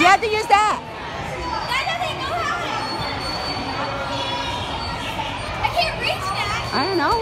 You have to use that. I don't know.